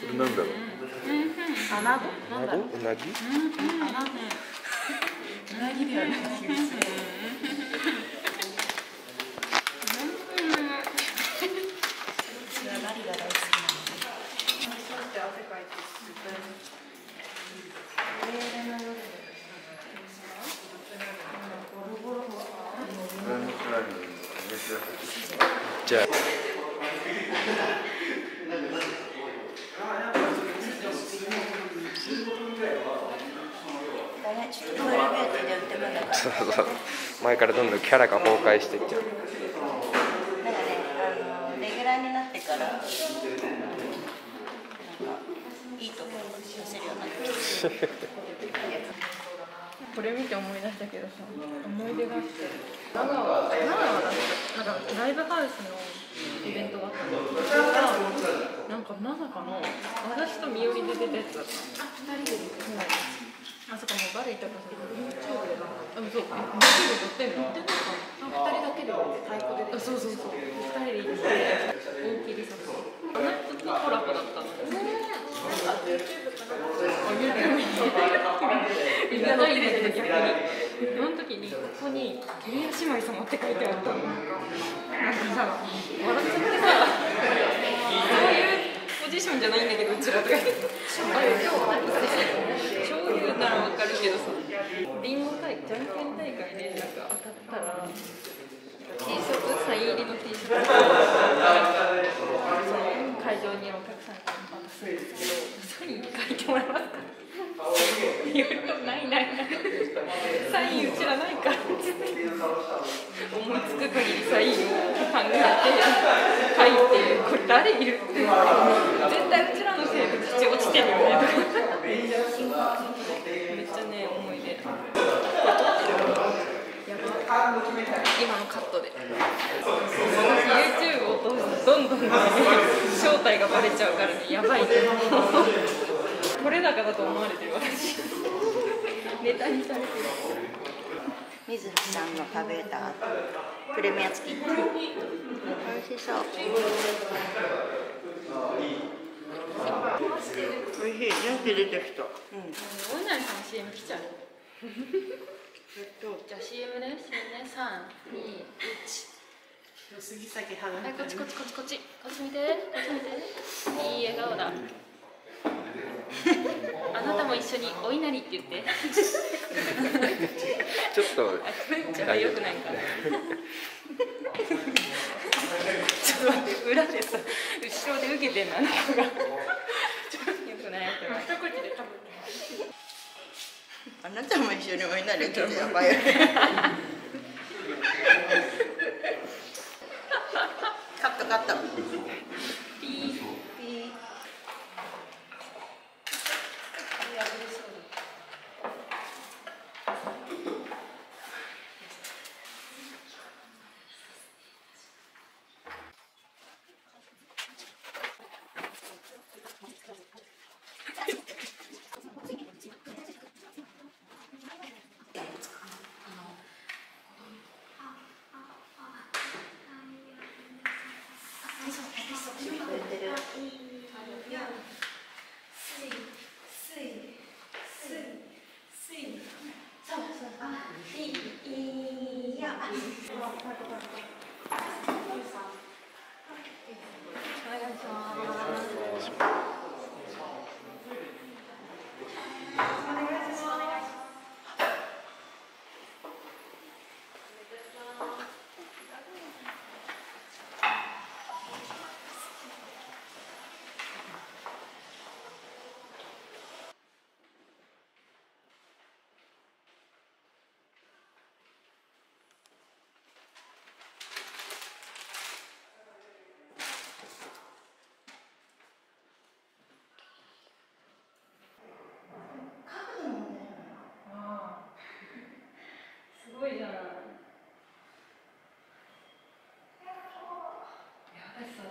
끝난다. 안 하고? 안 하고? 안 하기? 안 하네. 안 하기 대한 기술. じゃあ。そうそう。前からどんどんキャラが崩壊していっちゃう。なんかね、あのレギュラーになってから、なんかいいところ出せるようになってきて。これ見て思い出したけどさ思い出があって。長野長野はなんかライブハウスのイベントがあったのそれがなんかまさかの私とみおりで出たやつだった。のあ二人で出てあそこもうバレたからさ YouTube であそう。え YouTube 撮ってんの撮ってんの？かなあ二人だけで太鼓であそうそうそう。二人で行って大喜利させてあの人とコラボだったのあ YouTube かなあ YouTube みんなないんだけど逆にその時にここに「テレ朝姉妹様」って書いてあったのなんかさ笑っちゃってさそういうポジションじゃないんだけどうちらとかあれ今日何して超言うならわかるけどさリンゴ大じゃんけん大会でなんか当たったら T シャツサイン入りの T シャツをその会場にいるお客さんに渡すんですけどサイン書いてもらえますか言うとないないないサインうちらないから思いつく限りサインを考えて書いてこれ誰いるって絶対うちらのせいで口落ちてるよねとかめっちゃね思い出今のカットで私 YouTube をどんどんどんどん正体がバレちゃうからねやばいねこれ高だと思われてる私ネタにされてる水木さんの食べたプレミア付き。美味しそう。美味しい。元気出てきた。うん。おさん CM 来ちゃうじゃあ CM ね CM ね321杉咲花はい、こっちこっちこっちこっちこっち見てこっち見ていい笑顔だあなたも一緒にお稲荷って言って。ちょっと。じゃあよくないかちょっと待って裏でさ後ろで受けてんのあの子が。よくないよくな。いあなたも一緒にお稲荷ちょっとやばいよね。快快快快！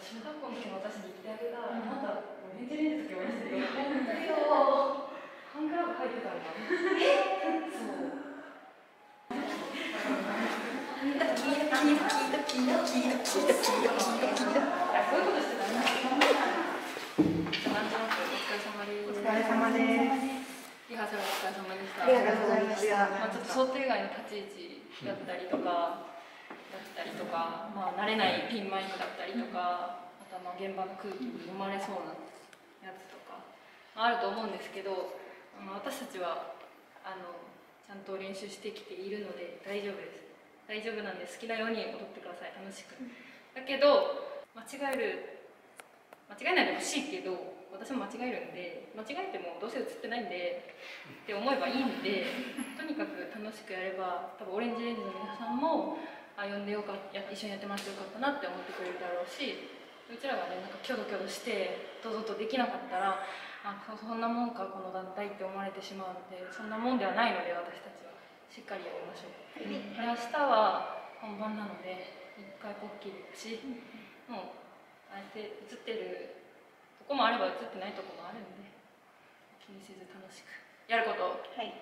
小学校の時の私に言ってあげたら、あなた、オレンジレンジの時思い出したよ。本当よ。ファンクラブ入ってたんだ。えそう。あ、そういうことしてたんだ。なんとなく。れ様ですリハーサルお疲れ様でしたありがとうございましたまあ、ちょっと想定外の立ち位置だったりとかだったりとか、まあ、慣れないピンマイクだったりとかあとはまあ現場の空気に飲まれそうなやつとか、まあ、あると思うんですけど、まあ、私たちはあのちゃんと練習してきているので大丈夫です。大丈夫なんで好きなように踊ってください。楽しく。だけど間違える間違えないでほしいけど私も間違えるんで間違えてもどうせ映ってないんでって思えばいいんでとにかく楽しくやれば多分オレンジレンジの皆さんもあ呼んでよかったや一緒にやってもらってよかったなって思ってくれるだろうしうちらがねなんかキョドキョドして堂々とできなかったらあそそんなもんかこの団体って思われてしまうのでそんなもんではないので私たちは。しっかりやりましょう。で明日は本番なので一回ポッキリだしもうあえて映ってるとこもあれば映ってないとこもあるんで気にせず楽しくやることはい。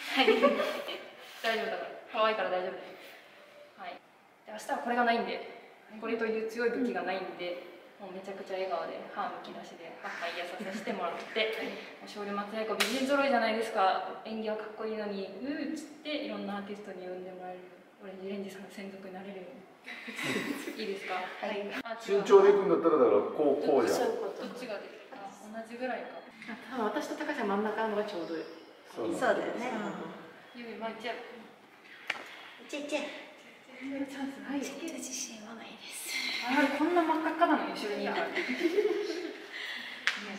はい。大丈夫だから。可愛いから大丈夫ですはい。で明日はこれがないんでこれという強い武器がないんでもうめちゃくちゃ笑顔で歯むき出しでハッハイヤさせてもらってもう勝利松也子美人揃いじゃないですか。演技はかっこいいのにうーっつっていろんなアーティストに呼んでもらえる。オレンジレンジさんの専属になれるように。いいですか？はい。身長でいくんだったらだからこうこうじゃん。どっちがですか。同じぐらいか。多分私と高橋は真ん中のがちょうどいい。そうそうだよね。ゆいまいちゃういちいちチャンスないよ。自信はないです。あれこんな真っ赤っかなの後ろにいたら。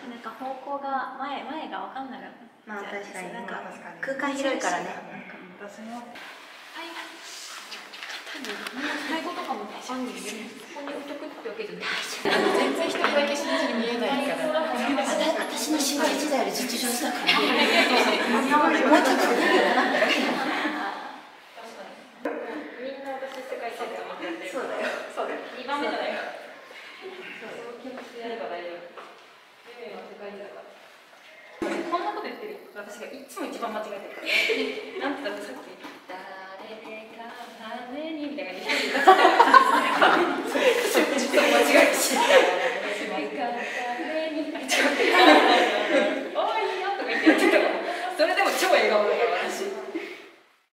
なんか方向が前前が分かんなかった。まあ確かに。なんか空間広いからね。私も。最後とかも分かんね。ここに置いとくってわけじゃない。全然一人だけ信じ見えないから。私の新人時代よりずっと上手だから。もうちょっと